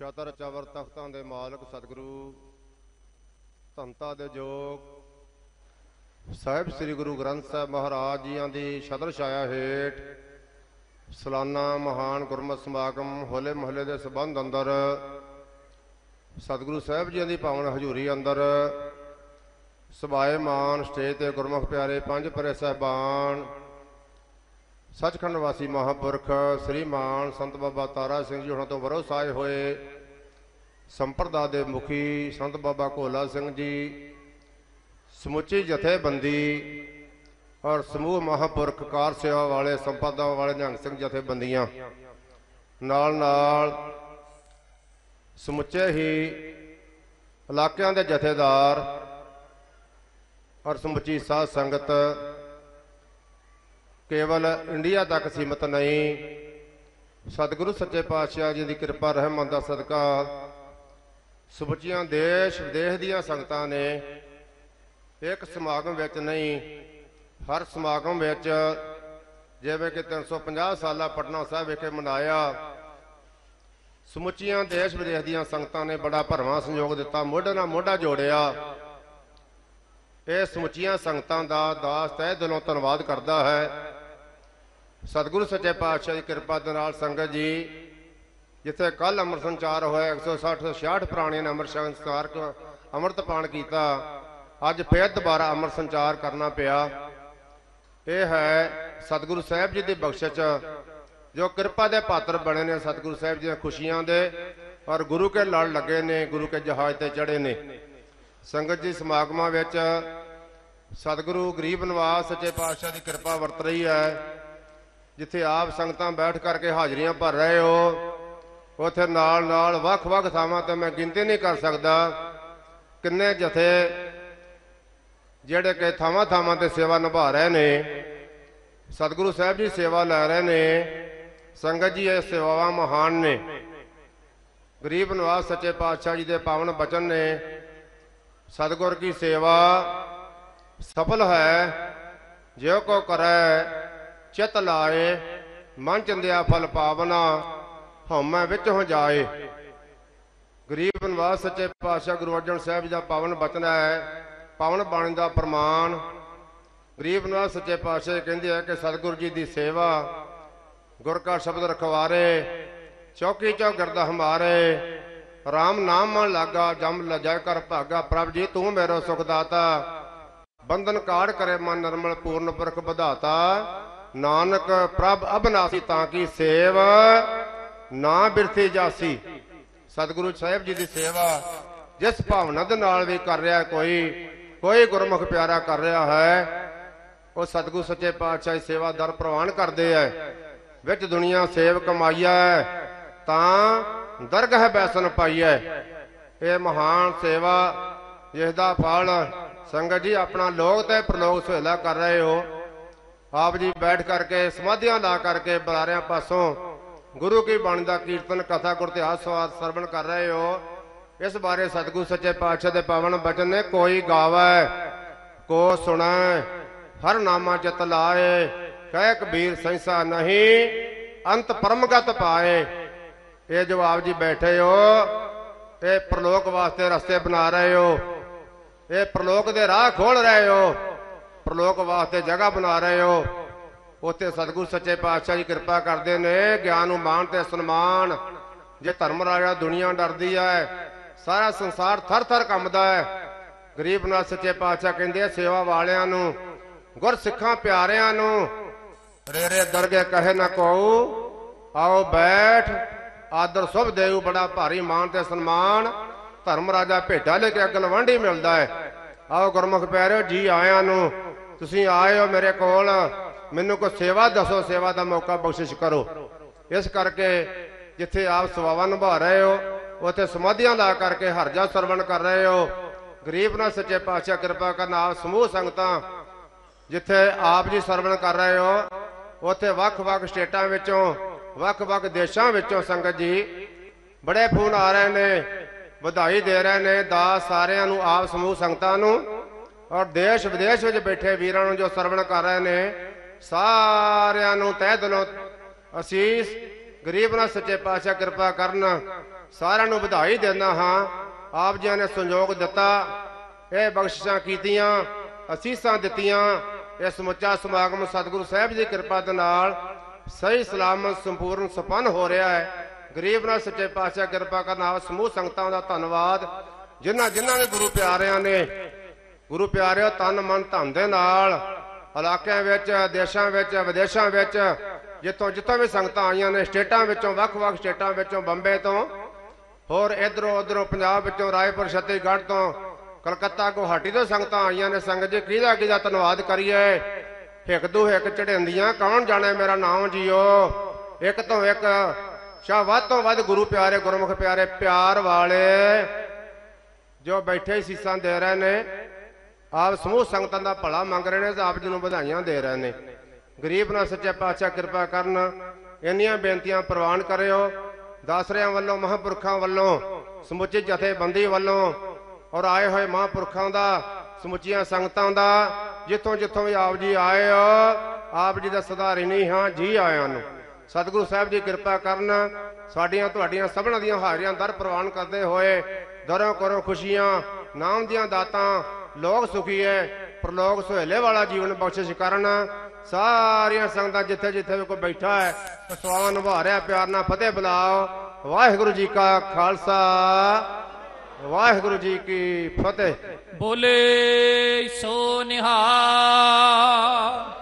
ਸ਼ਤਰ ਚਵਰ ਤਖਤਾਂ ਦੇ ਮਾਲਕ ਸਤਿਗੁਰੂ ਧੰਤਾ ਦੇ ਜੋਗ। ਸਾਹਿਬ ਸ੍ਰੀ ਗੁਰੂ ਗ੍ਰੰਥ ਸਾਹਿਬ ਮਹਾਰਾਜ ਜੀਆਂ ਦੀ ਛਤਰ ਛਾਇਆ ਹੇਠ ਸਲਾਨਾ ਮਹਾਨ ਗੁਰਮਤਿ ਸਮਾਗਮ ਹੋਲੇ ਮਹੱਲੇ ਦੇ ਸਬੰਧ ਅੰਦਰ ਸਤਿਗੁਰੂ ਸਾਹਿਬ ਜੀਆਂ ਦੀ ਪਾਵਨ ਹਜ਼ੂਰੀ ਅੰਦਰ ਸਬਾਏ ਮਾਨ, ਸਟੇਜ ਤੇ ਗੁਰਮੁਖ ਪਿਆਰੇ ਪੰਜ ਪਰੇ ਸਹਿਬਾਨ ਸੱਚਖੰਡ ਵਾਸੀ ਮਹਾਪੁਰਖ ਸ੍ਰੀ ਮਾਨ ਸੰਤ ਬਾਬਾ ਤਾਰਾ ਸਿੰਘ ਜੀ ਹੁਣਾਂ ਤੋਂ ਵਰੋਸ ਆਏ ਹੋਏ ਸੰਪਰਦਾ ਦੇ ਮੁਖੀ ਸੰਤ ਬਾਬਾ ਕੋਲਾ ਸਿੰਘ ਜੀ, ਸਮੁੱਚੀ ਜਥੇਬੰਦੀ ਔਰ ਸਮੂਹ ਮਹਾਪੁਰਖ ਕਾਰ ਸੇਵਾ ਵਾਲੇ ਸੰਪਰਦਾ ਵਾਲੇ ਨਿਹੰਗ ਸਿੰਘ ਜਥੇਬੰਦੀਆਂ ਨਾਲ ਨਾਲ ਸਮੁੱਚੇ ਹੀ ਇਲਾਕਿਆਂ ਦੇ ਜਥੇਦਾਰ ਔਰ ਸਮੁੱਚੀ ਸਾਧ ਸੰਗਤ ਕੇਵਲ ਇੰਡੀਆ ਤੱਕ ਸੀਮਤ ਨਹੀਂ। ਸਤਿਗੁਰੂ ਸੱਚੇ ਪਾਤਸ਼ਾਹ ਜੀ ਦੀ ਕਿਰਪਾ, ਰਹਿਮਤ ਦਾ ਸਦਕਾ ਸਮੁੱਚੀਆਂ ਦੇਸ਼ ਵਿਦੇਸ਼ ਦੀਆਂ ਸੰਗਤਾਂ ਨੇ। ਇੱਕ ਸਮਾਗਮ ਵਿੱਚ ਨਹੀਂ, ਹਰ ਸਮਾਗਮ ਵਿੱਚ ਜਿਵੇਂ ਕਿ 350 ਸਾਲਾ ਪਟਨਾ ਸਾਹਿਬ ਵਿਖੇ ਮਨਾਇਆ, ਸਮੁੱਚੀਆਂ ਦੇਸ਼ ਵਿਦੇਸ਼ ਦੀਆਂ ਸੰਗਤਾਂ ਨੇ ਬੜਾ ਭਰਵਾਂ ਸੰਯੋਗ ਦਿੱਤਾ, ਮੋਢੇ ਨਾਲ ਮੋਢਾ ਜੋੜਿਆ। ਇਹ ਸਮੁੱਚੀਆਂ ਸੰਗਤਾਂ ਦਾ ਦਾਸ ਤਹਿ ਦਿਲੋਂ ਧੰਨਵਾਦ ਕਰਦਾ ਹੈ। ਸਤਿਗੁਰੂ ਸੱਚੇ ਪਾਤਸ਼ਾਹ ਦੀ ਕਿਰਪਾ ਦੇ ਨਾਲ ਸੰਗਤ ਜੀ, ਜਿੱਥੇ ਕੱਲ ਅੰਮ੍ਰਿਤ ਸੰਚਾਰ ਹੋਇਆ 160 66 ਪ੍ਰਾਣੀਆਂ ਨੇ ਅੰਮ੍ਰਿਤ ਸੰਚਾਰ ਅੰਮ੍ਰਿਤ ਪਾਣ ਕੀਤਾ। ਅੱਜ ਫੇਰ ਦੁਬਾਰਾ ਅੰਮ੍ਰਿਤ ਸੰਚਾਰ ਕਰਨਾ ਪਿਆ। ਇਹ ਹੈ ਸਤਿਗੁਰੂ ਸਾਹਿਬ ਜੀ ਦੀ ਬਖਸ਼ਿਸ਼, ਜੋ ਕਿਰਪਾ ਦੇ ਪਾਤਰ ਬਣੇ ਨੇ ਸਤਿਗੁਰੂ ਸਾਹਿਬ ਜੀ ਦੀਆਂ ਖੁਸ਼ੀਆਂ ਦੇ, ਔਰ ਗੁਰੂ ਕੇ ਲੜ ਲੱਗੇ ਨੇ, ਗੁਰੂ ਕੇ ਜਹਾਜ਼ ਤੇ ਚੜੇ ਨੇ। ਸੰਗਤ ਜੀ, ਸਮਾਗਮਾਂ ਵਿੱਚ ਸਤਿਗੁਰੂ ਗਰੀਬ ਨਿਵਾਸ ਸੱਚੇ ਪਾਤਸ਼ਾਹ ਦੀ ਕਿਰਪਾ ਵਰਤ ਰਹੀ ਹੈ। ਜਿੱਥੇ ਆਪ ਸੰਗਤਾਂ ਬੈਠ ਕਰਕੇ ਹਾਜ਼ਰੀਆਂ ਭਰ ਰਹੇ ਹੋ, ਉਥੇ ਨਾਲ ਨਾਲ ਵੱਖ-ਵੱਖ ਥਾਵਾਂ ਤੇ ਮੈਂ ਗਿਣਤੀ ਨਹੀਂ ਕਰ ਸਕਦਾ। ਕਿੰਨੇ ਜਥੇ ਜਿਹੜੇ ਕਿ ਥਾਵਾਂ ਥਾਵਾਂ ਤੇ ਸੇਵਾ ਨਿਭਾ ਰਹੇ ਨੇ, ਸਤਿਗੁਰੂ ਸਾਹਿਬ ਜੀ ਸੇਵਾ ਲੈ ਰਹੇ ਨੇ, ਸੰਗਤ ਜੀ ਇਹ ਸੇਵਾਵਾਂ ਮਹਾਨ ਨੇ। ਗਰੀਬ ਨਿਵਾਸ ਸੱਚੇ ਪਾਤਸ਼ਾਹ ਜੀ ਦੇ ਪਾਵਨ ਬਚਨ ਨੇ। ਸਤਿਗੁਰ ਕੀ ਸੇਵਾ ਸਫਲ ਹੈ, ਜਿਉ ਕੋ ਕਰੈ ਚਿਤ ਲਾਏ, ਮਨ ਚੰਦਿਆ ਫਲ ਪਾਵਨਾ, ਹਉਮੈ ਵਿੱਚ ਹੋ ਜਾਏ। ਗਰੀਬ ਨਿਵਾਸ ਸੱਚੇ ਪਾਤਸ਼ਾਹ ਗੁਰੂ ਅਰਜਨ ਸਾਹਿਬ ਜੀ ਦਾ ਪਾਵਨ ਬਚਨ ਹੈ, ਪਾਵਨ ਬਾਣੀ ਦਾ ਪ੍ਰਮਾਣ। ਗਰੀਬ ਨਿਵਾਸ ਸੱਚੇ ਪਾਤਸ਼ਾਹ ਕਹਿੰਦੇ ਆ ਕਿ ਸਤਿਗੁਰੂ ਜੀ ਦੀ ਸੇਵਾ, ਗੁਰ ਕਾ ਸ਼ਬਦ ਰਖਵਾਰੇ, ਚੌਕੀ ਚੌ ਗਰਦਾ ਹਮਾਰੇ RAM ਨਾਮ ਮਨ ਲਾਗਾ, ਜਮ ਲਜੈ ਕਰ ਭਾਗਾ, ਪ੍ਰਭ ਜੀ ਤੂੰ ਮੇਰਾ ਸੁਖ ਦਾਤਾ। ਬੰਧਨ ਕਾੜ ਕਰੇ ਮਨ ਨਰਮਲ, ਪੂਰਨ ਪੁਰਖ ਵਧਾਤਾ। ਨਾਨਕ ਪ੍ਰਭ ਅਬਨਾਸੀ ਤਾਂ ਕੀ ਸੇਵ ਨਾ ਬਿਰਥੀ ਜਾਸੀ। ਸਤਿਗੁਰੂ ਸਾਹਿਬ ਜੀ ਦੀ ਸੇਵਾ ਜਿਸ ਭਾਵਨਾ ਦੇ ਨਾਲ ਵੀ ਕਰ ਰਿਹਾ ਕੋਈ ਕੋਈ ਗੁਰਮੁਖ ਪਿਆਰਾ ਕਰ ਰਿਹਾ ਹੈ, ਉਹ ਸਤਿਗੁਰੂ ਸੱਚੇ ਪਾਤਸ਼ਾਹ ਦੀ ਸੇਵਾ ਦਰ ਪ੍ਰਵਾਨ ਕਰਦੇ ਐ ਵਿੱਚ ਦੁਨੀਆ ਸੇਵ ਕਮਾਈਆ ਤਾਂ ਦਰਗਹ ਬੈਸਨ ਪਾਈਐ ਇਹ ਮਹਾਨ ਸੇਵਾ ਜਿਸ ਦਾ ਫਲ ਸੰਗਤ ਜੀ ਆਪਣਾ ਲੋਕ ਤੇ ਪ੍ਰਲੋਕ ਸੁਹੇਲਾ ਕਰ ਰਹੇ ਹੋ। ਆਪ ਜੀ ਬੈਠ ਕਰਕੇ, ਸਮਾਧੀਆਂ ਲਾ ਕਰਕੇ ਬੁਲਾਰਿਆਂ ਪਾਸੋਂ ਗੁਰੂ ਕੀ ਬਾਣੀ ਦਾ ਕੀਰਤਨ, ਕਥਾ, ਗੁਰ ਸਵਾਦ ਸਰਵਣ ਕਰ ਰਹੇ ਹੋ। ਇਸ ਬਾਰੇ ਸਤਿਗੁਰੂ ਸੱਚੇ ਪਾਤਸ਼ਾਹ ਦੇ ਪਾਵਨ ਬਚਨ ਨੇ ਕੋਈ ਗਾਵੇ, ਕੋ ਸੁਣੈ, ਹਰ ਨਾਮਾ ਚਿਤ ਲਾਏ, ਕਹਿ ਕਬੀਰ ਸੰਸਾ ਨਹੀਂ, ਅੰਤ ਪਰਮਗਤ ਪਾਏ। ਇਹ ਜੋ ਆਪ ਜੀ ਬੈਠੇ ਹੋ, ਇਹ ਪ੍ਰਲੋਕ ਵਾਸਤੇ ਰਸਤੇ ਬਣਾ ਰਹੇ ਹੋ, ਇਹ ਪ੍ਰਲੋਕ ਦੇ ਰਾਹ ਖੋਲ ਰਹੇ ਹੋ ਪ੍ਰਲੋਕ ਵਾਸਤੇ ਜਗ੍ਹਾ ਬਣਾ ਰਹੇ ਹੋ। ਉੱਥੇ ਸਤਿਗੁਰ ਸੱਚੇ ਪਾਤਸ਼ਾਹ ਜੀ ਕਿਰਪਾ ਕਰਦੇ ਨੇ, ਗਿਆਨ ਨੂੰ ਮਾਣ ਤੇ ਸਨਮਾਨ। ਜੇ ਧਰਮ ਰਾਜਾ ਦੁਨੀਆ ਡਰਦੀ ਹੈ ਸਾਰਾ ਸੰਸਾਰ ਥਰ ਥਰ ਕੰਬਦਾ ਹੈ। ਗਰੀਬ ਨਾਲ ਸੱਚੇ ਪਾਤਸ਼ਾਹ ਕਹਿੰਦੇ ਆ, ਸੇਵਾ ਵਾਲਿਆਂ ਨੂੰ ਗੁਰ ਸਿੱਖਾਂ ਪਿਆਰਿਆਂ ਨੂੰ, ਰੇਰੇ ਦਰਗੇ ਕਹੇ ਨਾ ਕੋ ਆਓ ਬੈਠ, ਆਦਰ ਸੁਭ ਦੇਉ ਬੜਾ ਭਾਰੀ ਮਾਣ ਤੇ ਸਨਮਾਨ। ਧਰਮ ਰਾਜਾ ਭੇਟਾ ਲੈ ਕੇ ਅਗਲ ਵਾਂਢੀ ਮਿਲਦਾ ਹੈ। ਆਓ ਗੁਰਮੁਖ ਪਿਆਰਿਓ, ਜੀ ਆਇਆਂ ਨੂੰ ਤੁਸੀਂ ਆਏ ਹੋ ਮੇਰੇ ਕੋਲ, ਮੈਨੂੰ ਕੋਈ ਸੇਵਾ ਦੱਸੋ, ਸੇਵਾ ਦਾ ਮੌਕਾ ਬਖਸ਼ਿਸ਼ ਕਰੋ। ਇਸ ਕਰਕੇ ਜਿੱਥੇ ਆਪ ਸੇਵਾਵਾਂ ਨਿਭਾ ਰਹੇ ਹੋ, ਉੱਥੇ ਸਮਾਧੀਆਂ ਲਾ ਕਰਕੇ ਹਰਜਾ ਸਰਵਣ ਕਰ ਰਹੇ ਹੋ। ਗਰੀਬ ਨਾਲ ਸੱਚੇ ਪਾਤਸ਼ਾਹ ਕਿਰਪਾ ਕਰਨ ਆਪ ਸਮੂਹ ਸੰਗਤਾਂ ਜਿੱਥੇ ਆਪ ਜੀ ਸਰਵਣ ਕਰ ਰਹੇ ਹੋ, ਉੱਥੇ ਵੱਖ-ਵੱਖ ਸਟੇਟਾਂ ਵਿੱਚੋਂ, ਵੱਖ-ਵੱਖ ਦੇਸ਼ਾਂ ਵਿੱਚੋਂ ਸੰਗਤ ਜੀ ਬੜੇ ਫੋਨ ਆ ਰਹੇ ਨੇ, ਵਧਾਈ ਦੇ ਰਹੇ ਨੇ, ਦਾਸ ਸਾਰਿਆਂ ਨੂੰ, ਆਪ ਸਮੂਹ ਸੰਗਤਾਂ ਨੂੰ। ਔਰ ਦੇਸ਼ ਵਿਦੇਸ਼ ਵਿੱਚ ਬੈਠੇ ਵੀਰਾਂ ਨੂੰ ਜੋ ਸਰਵਣ ਕਰ ਰਹੇ ਨੇ, ਸਾਰਿਆਂ ਨੂੰ ਤਹਿ ਦਿਲੋਂ ਅਸੀਸ, ਗਰੀਬ ਨਾਲ ਸੱਚੇ ਪਾਤਸ਼ਾਹ ਕਿਰਪਾ ਕਰਨ, ਸਾਰਿਆਂ ਨੂੰ ਵਧਾਈ ਦਿੰਦਾ ਹਾਂ। ਆਪ ਜੀ ਨੇ ਸੰਯੋਗ ਦਿੱਤਾ, ਇਹ ਬਖਸ਼ਿਸ਼ਾਂ ਕੀਤੀਆਂ, ਅਸੀਸਾਂ ਦਿੱਤੀਆਂ ਇਹ ਸਮੁੱਚਾ ਸਮਾਗਮ ਸਤਿਗੁਰੂ ਸਾਹਿਬ ਦੀ ਕਿਰਪਾ ਦੇ ਨਾਲ ਸਹੀ ਸਲਾਮਤ, ਸੰਪੂਰਨ, ਸੰਪੰਨ ਹੋ ਰਿਹਾ ਹੈ। ਗਰੀਬ ਨਾਲ ਸੱਚੇ ਪਾਤਸ਼ਾਹ ਕਿਰਪਾ ਕਰਨ, ਆਪ ਸਮੂਹ ਸੰਗਤਾਂ ਦਾ ਧੰਨਵਾਦ। ਜਿਨ੍ਹਾਂ ਜਿਨ੍ਹਾਂ ਨੇ ਗੁਰੂ ਪਿਆਰਿਆਂ ਨੇ ਗੁਰੂ ਪਿਆਰਿਓ, ਤਨ ਮਨ ਧਨ ਦੇ ਨਾਲ ਇਲਾਕਿਆਂ ਵਿੱਚ, ਦੇਸ਼ਾਂ ਵਿੱਚ, ਵਿਦੇਸ਼ਾਂ ਵਿੱਚ, ਜਿੱਥੋਂ ਜਿੱਥੋਂ ਵੀ ਸੰਗਤਾਂ ਆਈਆਂ ਨੇ, ਸਟੇਟਾਂ ਵਿੱਚੋਂ, ਵੱਖ-ਵੱਖ ਸਟੇਟਾਂ ਵਿੱਚੋਂ, ਬੰਬੇ ਤੋਂ, ਹੋਰ ਇਧਰੋਂ ਉਧਰੋਂ, ਪੰਜਾਬ ਵਿੱਚੋਂ, ਰਾਏਪੁਰ ਛੱਤੀਗੜ੍ਹ ਤੋਂ, ਕਲਕੱਤਾ, ਗੁਹਾਟੀ ਤੋਂ ਸੰਗਤਾਂ ਆਈਆਂ ਨੇ। ਸੰਗਤ ਜੀ, ਕਿਹਦਾ ਕਿਹਦਾ ਧੰਨਵਾਦ ਕਰੀਏ? ਹਿੱਕ ਦੂ ਹਿੱਕ ਚੜਿੰਦੀਆਂ ਕੌਣ ਜਾਣੇ ਮੇਰਾ ਨਾਮ ਜੀਓ? ਇੱਕ ਤੋਂ ਇੱਕ ਸ਼ਾ ਵੱਧ ਤੋਂ ਵੱਧ ਗੁਰੂ ਪਿਆਰੇ, ਗੁਰਮੁਖ ਪਿਆਰੇ, ਪਿਆਰ ਵਾਲੇ ਜੋ ਬੈਠੇ ਸੀਸਾਂ ਦੇ ਰਹੇ ਨੇ ਆਪ ਸਮੂਹ ਸੰਗਤਾਂ ਦਾ ਭਲਾ ਮੰਗ ਰਹੇ ਨੇ ਤੇ ਆਪ ਜੀ ਨੂੰ ਵਧਾਈਆਂ ਦੇ ਰਹੇ ਨੇ। ਗਰੀਬ ਨਾਲ ਸੱਚੇ ਪਾਤਸ਼ਾਹ ਕਿਰਪਾ ਕਰਨ, ਇੰਨੀਆਂ ਬੇਨਤੀਆਂ ਪ੍ਰਵਾਨ ਕਰਿਓ। ਦਾਸਰਿਆਂ ਵੱਲੋਂ, ਮਹਾਂਪੁਰਖਾਂ ਵੱਲੋਂ, ਸਮੁੱਚੀ ਜਥੇਬੰਦੀ ਵੱਲੋਂ ਔਰ ਆਏ ਹੋਏ ਮਹਾਂਪੁਰਖਾਂ ਦਾ, ਸਮੁੱਚੀਆਂ ਸੰਗਤਾਂ ਦਾ, ਜਿੱਥੋਂ ਜਿੱਥੋਂ ਵੀ ਆਪ ਜੀ ਆਏ ਹੋ, ਆਪ ਜੀ ਦਾ ਸੁਧਾਰੀ ਨਹੀਂ ਹਾਂ, ਜੀ ਆਇਆਂ ਨੂੰ। ਸਤਿਗੁਰੂ ਸਾਹਿਬ ਜੀ ਕਿਰਪਾ ਕਰਨ, ਸਾਡੀਆਂ ਤੁਹਾਡੀਆਂ ਸਭਨਾਂ ਦੀਆਂ ਹਾਜ਼ਰੀਆਂ ਦਰ ਪ੍ਰਵਾਨ ਕਰਦੇ ਹੋਏ, ਦਰੋਂ ਕਰੋ ਖੁਸ਼ੀਆਂ, ਨਾਮ ਦੀਆਂ ਦਾਤਾਂ ਲੋਕ ਸੁਖੀ ਹੈ ਪ੍ਰਲੋਕ ਸੁਹੇਲੇ ਵਾਲਾ ਜੀਵਨ ਬਖਸ਼ਿਸ਼ ਕਰਨ। ਸਾਰੀਆਂ ਸੰਗਤਾਂ ਜਿੱਥੇ ਜਿੱਥੇ ਵੀ ਕੋਈ ਬੈਠਾ ਹੈ ਸਵਾਵਾਂ ਨਿਭਾ ਰਿਹਾ ਪਿਆਰ ਨਾਲ ਫਤਿਹ ਬੁਲਾਓ। ਵਾਹਿਗੁਰੂ ਜੀ ਕਾ ਖਾਲਸਾ, ਵਾਹਿਗੁਰੂ ਜੀ ਕੀ ਫਤਿਹ। ਬੋਲੇ ਸੋ ਨਿਹਾਲ।